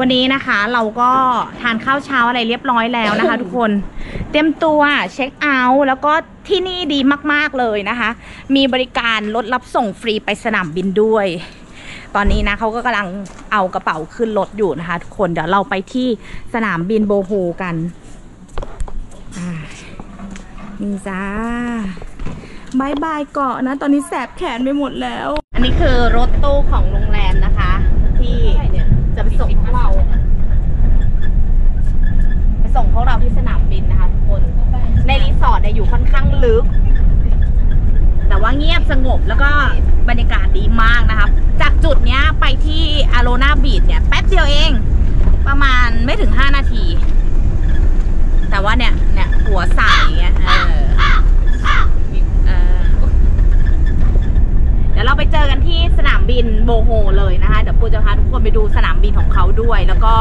วันนี้นะคะเราก็ทานข้าวเช้าอะไรเรียบร้อยแล้วนะคะ ทุกคน เตรียมตัว check out แล้วก็ที่นี่ดีมากๆเลยนะคะ มีบริการรถรับส่งฟรีไปสนามบินด้วย ตอนนี้นะเขาก็กำลังเอากระเป๋าขึ้นรถอยู่นะคะ ทุกคนเดี๋ยวเราไปที่สนามบินโบโฮกันอ่านี่จ้าบายบายเกาะนะ ตอนนี้แสบแขนไปหมดแล้ว อันนี้คือรถตู้ของโรงแรมนะคะ ที่จะไปส่งพวกเรา ไปส่งพวกเราที่สนามบินนะคะทุกคน ในรีสอร์ทเนี่ยอยู่ค่อนข้างลึก แต่ว่าเงียบสงบแล้วก็บรรยากาศดีมากนะครับ จากจุดเนี้ยไปที่อาโรนาบีดเนี่ย แป๊บเดียวเอง ประมาณไม่ถึง 5 นาที แต่ว่าเนี่ย เนี่ย หัวสอย่างเงี้ยเออเออเดี๋ยวเราไปเจอกันที่สนามบิน Bohol เลยนะคะ เดี๋ยวปูจะพาทุกคนไปดูสนามบินของเขาด้วย แล้วก็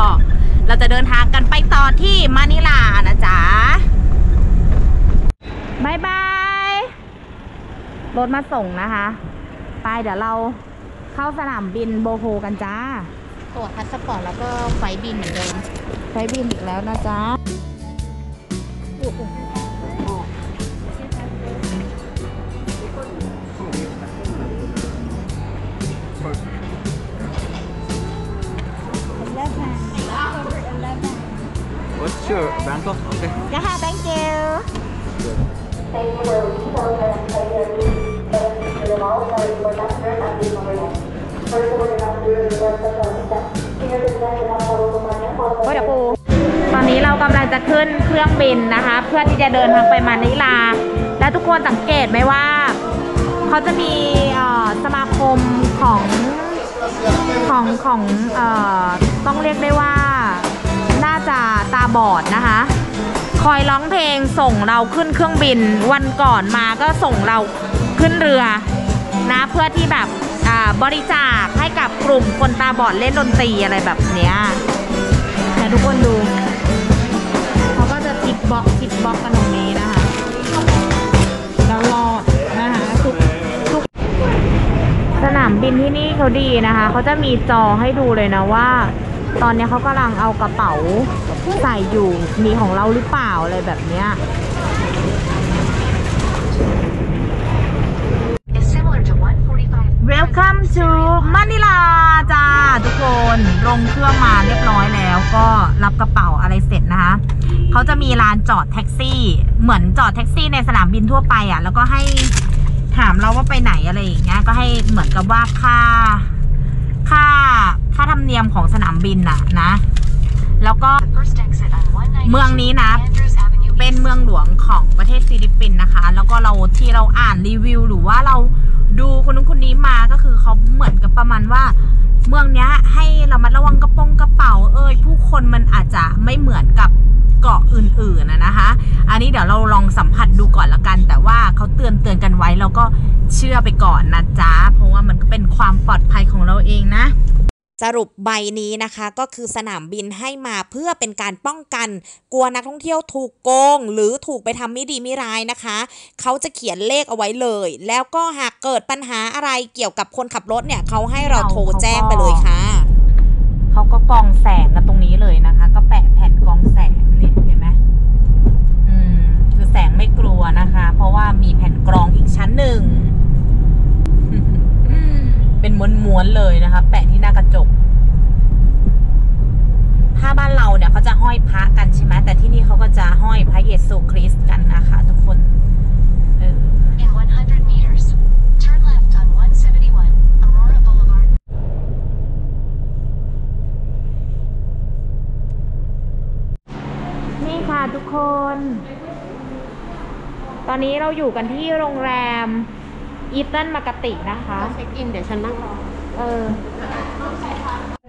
เราจะเดินทางกันไปต่อที่มะนิลานะจ๊ะ bye bye รถมาส่งนะคะ ไปเดี๋ยวเรา เข้าสนามบิน Bohol กันจ้าตรวจพาสปอร์ตแล้วก็ flight บินเหมือนเดิม ใช้บินอีกแล้วนะจ๊ะ What's your Bangkok? Okay. จ้า thank you ก็เดี๋ยวปูตอนนี้เรากำลังจะขึ้นเครื่องบินนะคะ เพื่อที่จะเดินทางไปมานิลา และทุกคนสังเกตไหมว่า เขาจะมีสมาคมของของของออต้องเรียกได้ว่า น่าจะตาบอดนะคะ คอยร้องเพลงส่งเราขึ้นเครื่องบินวันก่อนมาก็ส่งเราขึ้นเรือนะเพื่อที่แบบ บริจาคให้กับกลุ่มคนตาบอดเล่นดนตรีอะไรแบบเนี้ยให้ทุกคนดูเขาก็จะทิกบล็อกทิกบล็อกกันตรงนี้นะคะแล้วรอดนะคะทุกทุกสนามบินที่นี่เขาดีนะคะเขาจะมีจอให้ดูเลยนะว่า ตอนนี้เขากำลังเอากระเป๋าใส่อยู่มีของเราหรือเปล่าอะไรแบบเนี้ย Welcome to Manila จ้าทุกคนลงเครื่องมาเรียบร้อยแล้ว ก็รับกระเป๋าอะไรเสร็จนะคะเขาจะมีลานจอดแท็กซี่ เหมือนจอดแท็กซี่ในสนามบินทั่วไปอะ แล้วก็ให้ถามเราว่าไปไหนอะไรอย่างเงี้ยก็ให้เหมือนกับว่าค่า ค่าค่าธรรมเนียมของสนามบินน่ะนะ แล้วก็เมืองนี้นะเป็นเมืองหลวงของประเทศฟิลิปปินส์นะคะ แล้วก็เราที่เราอ่านรีวิวหรือว่าเรา ดูคนนู้นคนนี้มาก็คือเขาเหมือนกับประมาณว่า เมืองเนี้ย ให้เรามาระวังกระโปรงกระเป๋า เอ้ยผู้คนมันอาจจะไม่เหมือนกับเกาะอื่นๆนะนะคะ อันนี้เดี๋ยวเราลองสัมผัสดูก่อนละกัน แต่ว่าเขาเตือนเตือนกันไว้เราก็เชื่อไปก่อนนะจ๊ะ เพราะว่ามันก็เป็นความปลอดภัยของเราเองนะ สรุปใบนี้นะคะก็คือสนามบินให้มาเพื่อเป็นการป้องกัน กลัวนักท่องเที่ยวถูกโกง หรือถูกไปทำไม่ดีไม่ร้ายนะคะ เขาจะเขียนเลขเอาไว้เลย แล้วก็หากเกิดปัญหาอะไรเกี่ยวกับคนขับรถเนี่ยเขาให้เราโทรแจ้งไปเลยค่ะ เขาก็กองแสงกันตรงนี้เลยนะคะ ก็แปะแผ่นกรองแสงนี่เห็นไหมอืม คือแสงไม่กลัวนะคะ เพราะว่ามีแผ่นกรองอีกชั้นหนึ่ง เป็นม้วนๆเลยนะคะ แปะที่หน้ากระจก ถ้าบ้านเราเนี่ยเขาจะห้อยพระกันใช่ไหมแต่ที่นี่เขาก็จะห้อยพระเยซูคริสต์กันนะคะ ทุกคน เออ in 100 meters turn left on 171 Aurora Boulevard นี่ค่ะ ทุกคน ตอนนี้เราอยู่กันที่โรงแรมอีตันมากตินะคะ เช็คอินเดี๋ยวฉันนั่งรอ เออ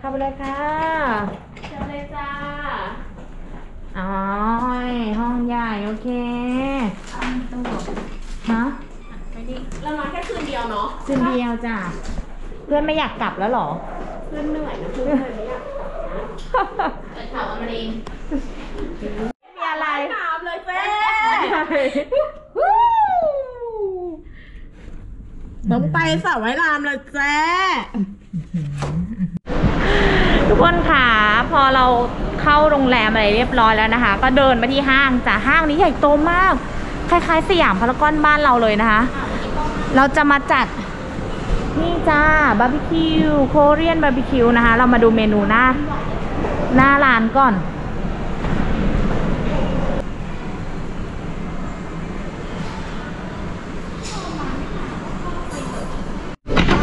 เข้าไปเลยค่ะเชิญเลยจ้าอ๋อห้องใหญ่ โอเคฮะเรานอนแค่คืนเดียวเนาะคืนเดียวจ้ะ เพื่อนไม่อยากกลับแล้วเหรอ เพื่อนเหนื่อยนะเพื่อนเหนื่อยไม่อยากเปิดข่าวมาเองมีอะไรน้ำเลยเจ๊ ต้องไปสระว่ายน้ำเลยเจ๊ทุกคนค่ะพอเราเข้าโรงแรมอะไรเรียบร้อยแล้วนะคะ ก็เดินมาที่ห้างจ้ะห้างนี้ใหญ่โตมาก คล้ายๆสยามพารากอนบ้านเราเลยนะคะ เราจะมาจัดนี่จ้าบาร์บีคิวโคเรียนบาร์บีคิวนะคะ เรามาดูเมนูหน้าหน้าร้านก่อน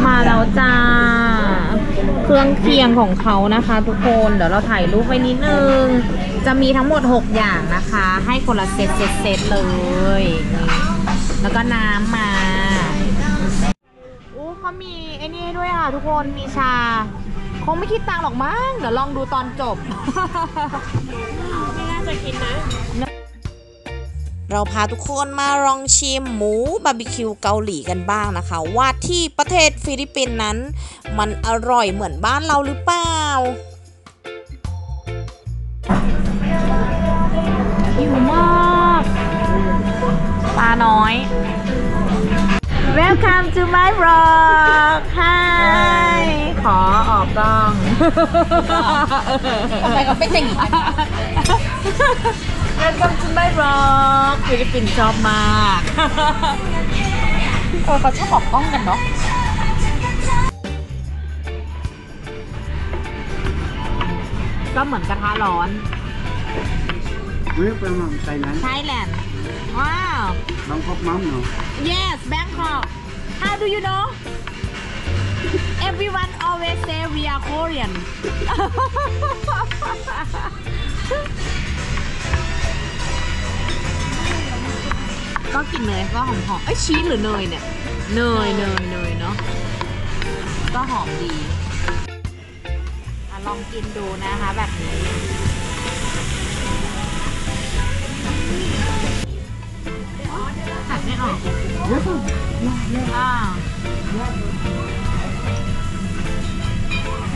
มาแล้ว จ้า เครื่องเคียงของเขานะคะ ทุกคนเดี๋ยวเราถ่ายรูปไว้นิดนึง จะมีทั้งหมด 6 อย่างนะคะ ให้คนละ set set set เลย แล้วก็น้ำมาอู้เขามีไอ้นี่ด้วยค่ะทุกคนมีชา คงไม่คิดตังหรอกมั้งเดี๋ยวลองดูตอนจบ ไม่น่าจะกินนะ เราพาทุกคนมาลองชิมหมูบาร์บีคิวเกาหลีกันบ้างนะคะ ว่าที่ประเทศฟิลิปปินส์นั้น มันอร่อยเหมือนบ้านเราหรือเปล่าหิวมากปลาน้อย Welcome to my vlog Hi ขอออกกล้องทำไมเขาเป็นอย่างนี้ Welcome to my vlog ฟิลิปปินส์ชอบมาก เออเขาชอบออกกล้องกันเนาะก็เหมือนกระทะร้อน Where from Thailand? Thailand ว้าว Bangkok mom no. Yes Bangkok How do you know Everyone always say we are Korean ก็กลินเนยก็หอมหอมๆเอ้ยชีสหรือเนยเนี่ย เนยเนยเนยเนาะก็หอมดีอะลองกินดูนะคะแบบนี้ตัดไม่ออกอ่า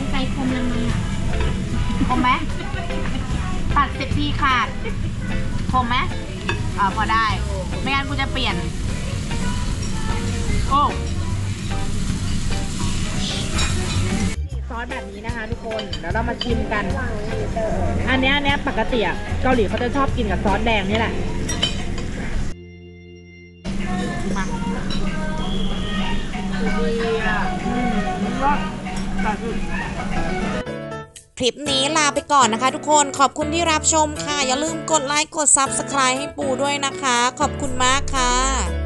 ใช้คมยังไงอะคมไหมตัดสิบทีขาดคมไหม อ่าพอได้ ไม่งั้นกูจะเปลี่ยน โอ้ซอสแบบนี้นะคะทุกคนเดี๋ยวเรามาชิมกัน อันเนี้ยอันเนี้ยปกติอะเกาหลีเขาจะชอบกินกับซอสแดงนี่แหละมาค คลิปนี้ลาไปก่อนนะคะ ทุกคนขอบคุณที่รับชมค่ะ อย่าลืมกดไลค์กด Subscribe ให้ปูด้วยนะคะ ขอบคุณมากค่ะ